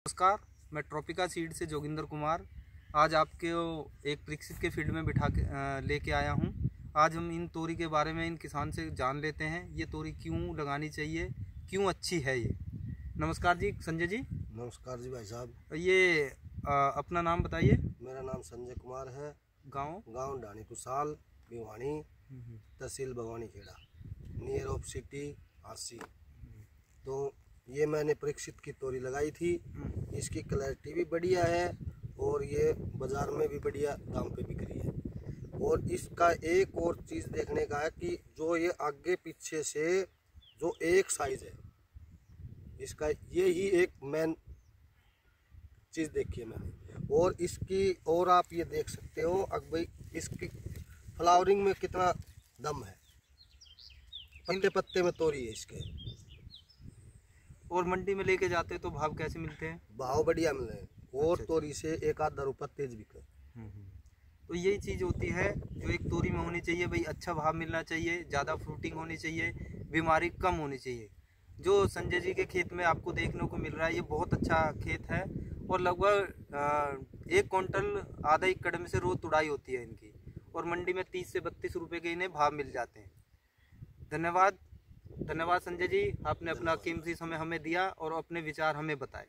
नमस्कार मैं ट्रॉपिका सीड से जोगिंदर कुमार। आज आपके एक परीक्षित के फ़ील्ड में बिठा के लेके आया हूँ। आज हम इन तोरी के बारे में इन किसान से जान लेते हैं ये तोरी क्यों लगानी चाहिए क्यों अच्छी है ये? नमस्कार जी संजय जी। नमस्कार जी भाई साहब। ये आ, अपना नाम बताइए। मेरा नाम संजय कुमार है। गाँव? गाँव डानी कुसाल भिवानी तहसील Bhawani Khera near of city आसी। तो ये मैंने परीक्षित की तोरी लगाई थी। इसकी क्लैरिटी भी बढ़िया है और ये बाज़ार में भी बढ़िया दाम पे बिक रही है। और इसका एक और चीज़ देखने का है कि जो ये आगे पीछे से जो एक साइज़ है, इसका ये ही एक मेन चीज़ देखी है मैंने। और इसकी और आप ये देख सकते हो, अब भाई इसकी फ्लावरिंग में कितना दम है। पत्ते पत्ते में तोरी है इसके। और मंडी में लेके जाते हैं तो भाव कैसे मिलते हैं? भाव बढ़िया मिल। रहे हैं और अच्छा, तोरी से एक आध रुपये तेज बिके। तो यही चीज़ होती है जो एक तोरी में होनी चाहिए भाई अच्छा भाव मिलना चाहिए ज़्यादा फ्रूटिंग होनी चाहिए बीमारी कम होनी चाहिए। जो संजय जी के खेत में आपको देखने को मिल रहा है ये बहुत अच्छा खेत है और लगभग एक क्विंटल आधा एकड़ में से रोज तुड़ाई होती है इनकी और मंडी में तीस से बत्तीस रुपए के इन्हें भाव मिल जाते हैं। धन्यवाद। धन्यवाद संजय जी आपने अपना कीमती समय हमें दिया और अपने विचार हमें बताए।